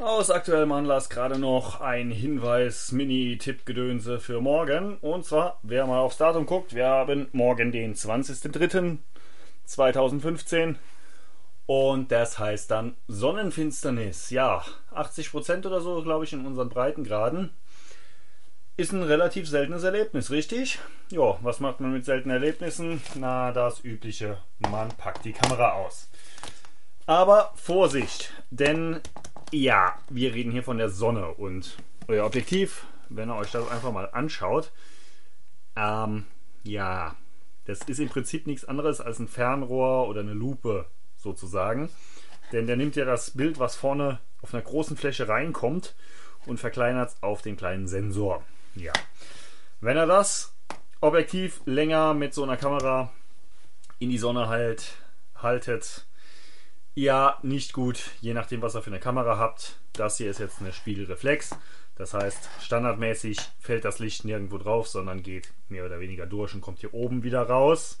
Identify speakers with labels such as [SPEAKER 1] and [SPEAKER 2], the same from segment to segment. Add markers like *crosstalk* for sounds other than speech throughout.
[SPEAKER 1] Aus aktuellem Anlass gerade noch ein Hinweis, Mini-Tipp-Gedönse für morgen. Und zwar, wer mal aufs Datum guckt, wir haben morgen den 20.03.2015 und das heißt dann Sonnenfinsternis. Ja, 80% oder so, glaube ich, in unseren Breitengraden. Ist ein relativ seltenes Erlebnis, richtig? Ja, was macht man mit seltenen Erlebnissen? Na, das übliche, man packt die Kamera aus. Aber Vorsicht, denn ja, wir reden hier von der Sonne und euer Objektiv, wenn ihr euch das einfach mal anschaut, ähm, ja, das ist im Prinzip nichts anderes als ein Fernrohr oder eine Lupe sozusagen. Denn der nimmt ja das Bild, was vorne auf einer großen Fläche reinkommt und verkleinert es auf den kleinen Sensor. Ja. Wenn er das Objektiv länger mit so einer Kamera in die Sonne halt haltet, ja, nicht gut, je nachdem, was ihr für eine Kamera habt. Das hier ist jetzt eine Spiegelreflex. Das heißt, standardmäßig fällt das Licht nirgendwo drauf, sondern geht mehr oder weniger durch und kommt hier oben wieder raus.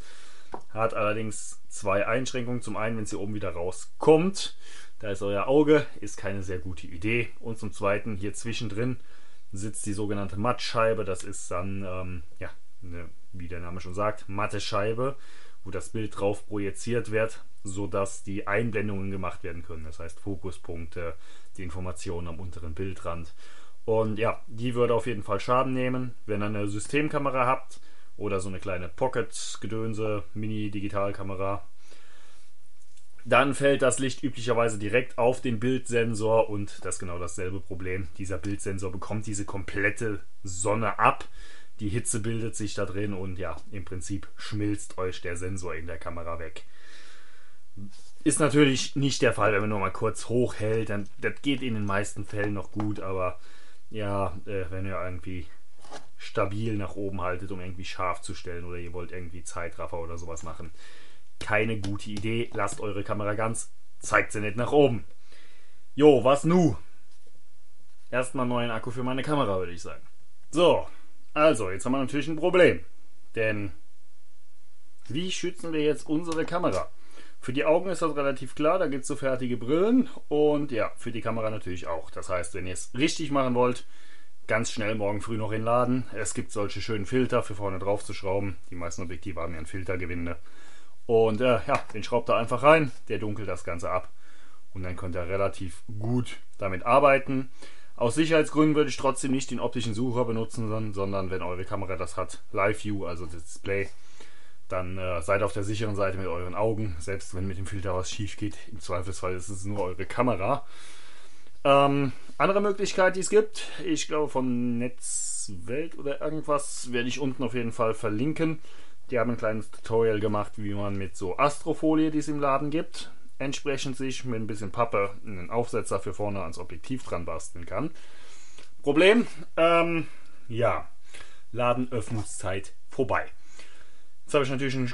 [SPEAKER 1] Hat allerdings zwei Einschränkungen. Zum einen, wenn sie oben wieder rauskommt, da ist euer Auge, ist keine sehr gute Idee. Und zum zweiten, hier zwischendrin sitzt die sogenannte Mattscheibe. Das ist dann, ähm, ja, eine, wie der Name schon sagt, matte Scheibe, wo das Bild drauf projiziert wird, sodass die Einblendungen gemacht werden können. Das heißt Fokuspunkte, die Informationen am unteren Bildrand. Und ja, die würde auf jeden Fall Schaden nehmen. Wenn ihr eine Systemkamera habt oder so eine kleine Pocket-Gedönse, Mini-Digitalkamera, dann fällt das Licht üblicherweise direkt auf den Bildsensor und das ist genau dasselbe Problem. Dieser Bildsensor bekommt diese komplette Sonne ab. Die Hitze bildet sich da drin und ja, im Prinzip schmilzt euch der Sensor in der Kamera weg. Ist natürlich nicht der Fall, wenn man nur mal kurz hochhält. Dann, das geht in den meisten Fällen noch gut, aber ja, äh, wenn ihr irgendwie stabil nach oben haltet, um irgendwie scharf zu stellen oder ihr wollt irgendwie Zeitraffer oder sowas machen, keine gute Idee. Lasst eure Kamera ganz, zeigt sie nicht nach oben. Jo, was nu? Erstmal neuen Akku für meine Kamera, würde ich sagen. So, also, jetzt haben wir natürlich ein Problem. Denn wie schützen wir jetzt unsere Kamera? Für die Augen ist das relativ klar, da gibt es so fertige Brillen und ja, für die Kamera natürlich auch. Das heißt, wenn ihr es richtig machen wollt, ganz schnell morgen früh noch in den Laden. Es gibt solche schönen Filter für vorne drauf zu schrauben. Die meisten Objektive haben ja ein Filtergewinde. Und äh, ja, den schraubt er einfach rein, der dunkelt das Ganze ab. Und dann könnt ihr relativ gut damit arbeiten. Aus Sicherheitsgründen würde ich trotzdem nicht den optischen Sucher benutzen, sondern wenn eure Kamera das hat, Live View, also das Display, dann äh, seid auf der sicheren Seite mit euren Augen. Selbst wenn mit dem Filter was schief geht, im Zweifelsfall ist es nur eure Kamera. Ähm, andere Möglichkeit, die es gibt, ich glaube von Netzwelt oder irgendwas, werde ich unten auf jeden Fall verlinken. Die haben ein kleines Tutorial gemacht, wie man mit so Astrofolie, die es im Laden gibt, entsprechend sich mit ein bisschen Pappe einen Aufsetzer für vorne ans Objektiv dran basteln kann. Problem, ähm, ja, Ladenöffnungszeit vorbei. Jetzt habe ich natürlich ein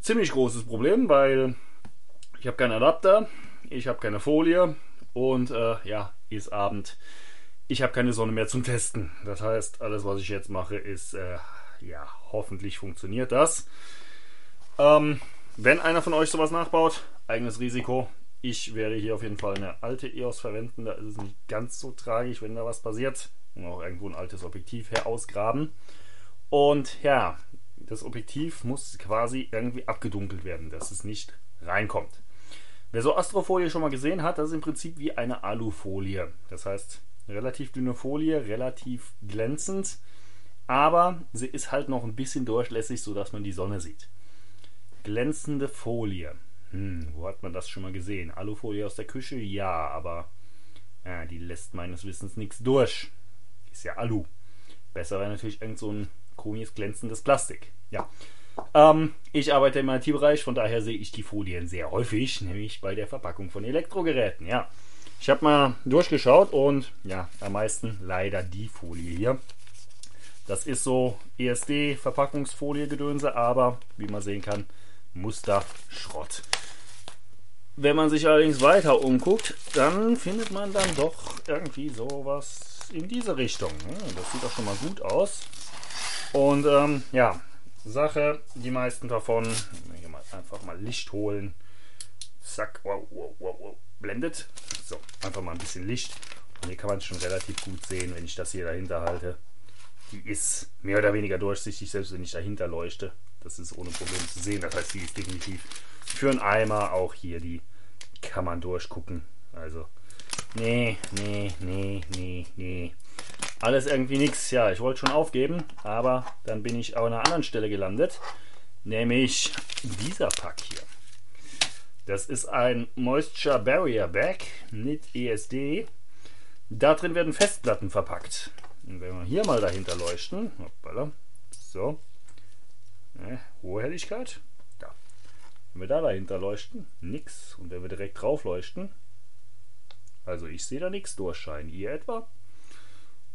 [SPEAKER 1] ziemlich großes Problem, weil ich habe keinen Adapter, ich habe keine Folie und äh, ja, ist Abend. Ich habe keine Sonne mehr zum Testen. Das heißt, alles, was ich jetzt mache, ist äh, ja, hoffentlich funktioniert das. Ähm, wenn einer von euch sowas nachbaut, eigenes Risiko. Ich werde hier auf jeden Fall eine alte EOS verwenden. Da ist es nicht ganz so tragisch, wenn da was passiert. Und auch irgendwo ein altes Objektiv herausgraben. Und ja, das Objektiv muss quasi irgendwie abgedunkelt werden, dass es nicht reinkommt. Wer so Astrofolie schon mal gesehen hat, das ist im Prinzip wie eine Alufolie. Das heißt, relativ dünne Folie, relativ glänzend aber sie ist halt noch ein bisschen durchlässig, sodass man die Sonne sieht. Glänzende Folie. Hm, wo hat man das schon mal gesehen? Alufolie aus der Küche? Ja, aber ja, die lässt meines Wissens nichts durch. Ist ja Alu. Besser wäre natürlich irgend so ein komisches glänzendes Plastik. Ja. Ähm, ich arbeite im IT-Bereich, von daher sehe ich die Folien sehr häufig, nämlich bei der Verpackung von Elektrogeräten. Ja. Ich habe mal durchgeschaut und ja, am meisten leider die Folie hier. Das ist so ESD-Verpackungsfolie-Gedönse, aber wie man sehen kann, Muster Schrott. Wenn man sich allerdings weiter umguckt, dann findet man dann doch irgendwie sowas in diese Richtung. Das sieht doch schon mal gut aus. Und ähm, ja, Sache, die meisten davon, hier mal einfach mal Licht holen, zack, wow, wow, wow, wow, blendet. So, einfach mal ein bisschen Licht. Und hier kann man es schon relativ gut sehen, wenn ich das hier dahinter halte. Die ist mehr oder weniger durchsichtig, selbst wenn ich dahinter leuchte. Das ist ohne Problem zu sehen. Das heißt, die ist definitiv für einen Eimer. Auch hier, die kann man durchgucken. Also, nee, nee, nee, nee, nee. Alles irgendwie nichts. Ja, ich wollte schon aufgeben, aber dann bin ich an einer anderen Stelle gelandet. Nämlich dieser Pack hier. Das ist ein Moisture Barrier Bag mit ESD. Da drin werden Festplatten verpackt. Und wenn wir hier mal dahinter leuchten, hoppala, so, ne, hohe Helligkeit, da. Wenn wir da dahinter leuchten, nix. Und wenn wir direkt drauf leuchten, also ich sehe da nichts durchscheinen. Ihr etwa?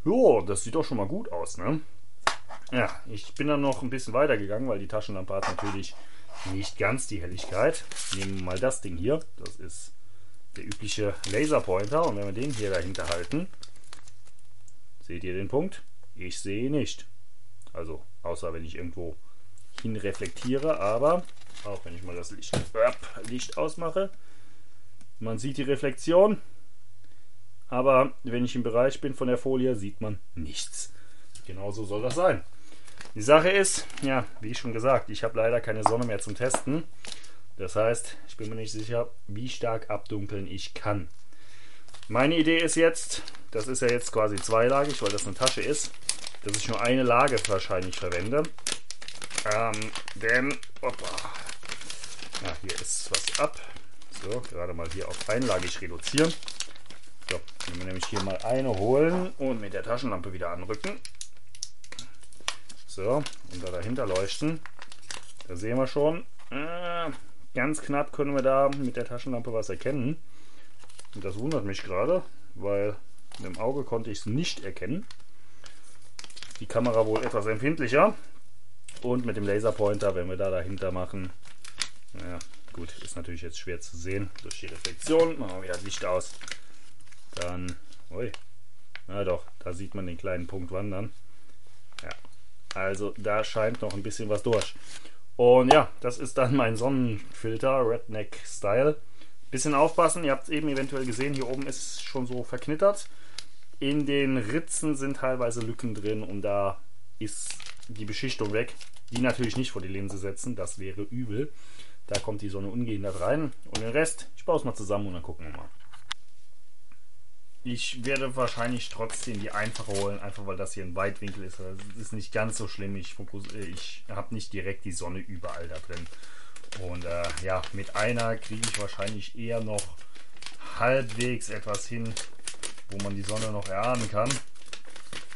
[SPEAKER 1] Jo, das sieht doch schon mal gut aus, ne? Ja, ich bin dann noch ein bisschen weiter gegangen, weil die Taschenlampe hat natürlich nicht ganz die Helligkeit. Nehmen wir mal das Ding hier. Das ist der übliche Laserpointer. Und wenn wir den hier dahinter halten, seht ihr den Punkt? Ich sehe nicht. Also, außer wenn ich irgendwo hin reflektiere, aber auch wenn ich mal das Licht, Licht ausmache, man sieht die Reflexion, aber wenn ich im Bereich bin von der Folie, sieht man nichts. Genauso soll das sein. Die Sache ist, ja, wie schon gesagt, ich habe leider keine Sonne mehr zum Testen. Das heißt, ich bin mir nicht sicher, wie stark abdunkeln ich kann. Meine Idee ist jetzt, das ist ja jetzt quasi zweilagig, weil das eine Tasche ist, dass ich nur eine Lage wahrscheinlich verwende. Ähm, denn, opa, ja, hier ist was ab. So, gerade mal hier auf einlagig reduzieren. So, wenn wir nämlich hier mal eine holen und mit der Taschenlampe wieder anrücken. So, und da dahinter leuchten. Da sehen wir schon, äh, ganz knapp können wir da mit der Taschenlampe was erkennen. Und das wundert mich gerade, weil mit dem Auge konnte ich es nicht erkennen. Die Kamera wohl etwas empfindlicher. Und mit dem Laserpointer, wenn wir da dahinter machen, naja, gut, ist natürlich jetzt schwer zu sehen durch die Reflexion. Machen wir wieder Licht aus. Dann, ui, na doch, da sieht man den kleinen Punkt wandern. Ja, also da scheint noch ein bisschen was durch. Und ja, das ist dann mein Sonnenfilter, Redneck Style. Bisschen aufpassen, ihr habt es eben eventuell gesehen, hier oben ist schon so verknittert. In den Ritzen sind teilweise Lücken drin und da ist die Beschichtung weg. Die natürlich nicht vor die Linse setzen, das wäre übel. Da kommt die Sonne ungehindert rein. Und den Rest, ich baue es mal zusammen und dann gucken wir mal. Ich werde wahrscheinlich trotzdem die einfache holen, einfach weil das hier ein Weitwinkel ist. Das ist nicht ganz so schlimm. Ich, ich habe nicht direkt die Sonne überall da drin. Und äh, ja, mit einer kriege ich wahrscheinlich eher noch halbwegs etwas hin, wo man die Sonne noch erahnen kann.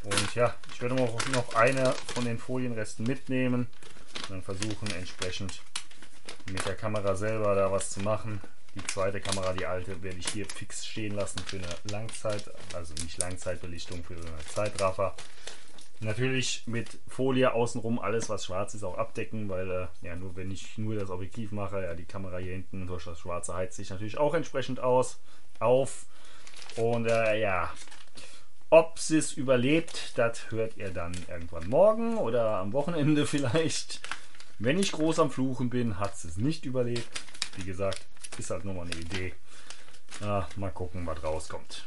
[SPEAKER 1] Und ja, ich werde auch noch eine von den Folienresten mitnehmen und dann versuchen entsprechend mit der Kamera selber da was zu machen. Die zweite Kamera, die alte, werde ich hier fix stehen lassen für eine Langzeit, also nicht Langzeitbelichtung, für eine Zeitraffer. Natürlich mit Folie außenrum alles, was schwarz ist, auch abdecken, weil äh, ja nur wenn ich nur das Objektiv mache, ja die Kamera hier hinten durch das Schwarze heizt sich natürlich auch entsprechend aus, auf. Und äh, ja, ob sie es überlebt, das hört ihr dann irgendwann morgen oder am Wochenende *laughs* vielleicht. Wenn ich groß am Fluchen bin, hat es nicht überlebt. Wie gesagt, ist halt nur mal eine Idee. Ja, mal gucken, was rauskommt.